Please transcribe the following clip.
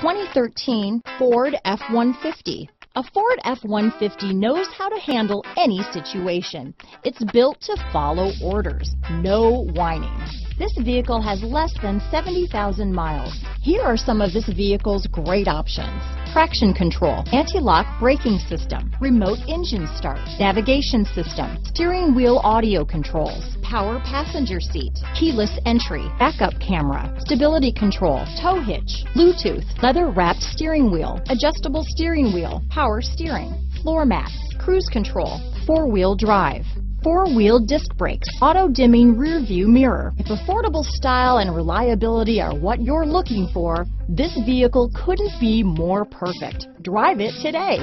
2013 Ford F-150. A Ford F-150 knows how to handle any situation. It's built to follow orders, no whining. This vehicle has less than 70,000 miles. Here are some of this vehicle's great options. Traction control, anti-lock braking system, remote engine start, navigation system, steering wheel audio controls, power passenger seat, keyless entry, backup camera, stability control, tow hitch, Bluetooth, leather wrapped steering wheel, adjustable steering wheel, power steering, floor mats, cruise control, four wheel drive, four-wheel disc brakes, auto-dimming rear view mirror. If affordable style and reliability are what you're looking for, this vehicle couldn't be more perfect. Drive it today.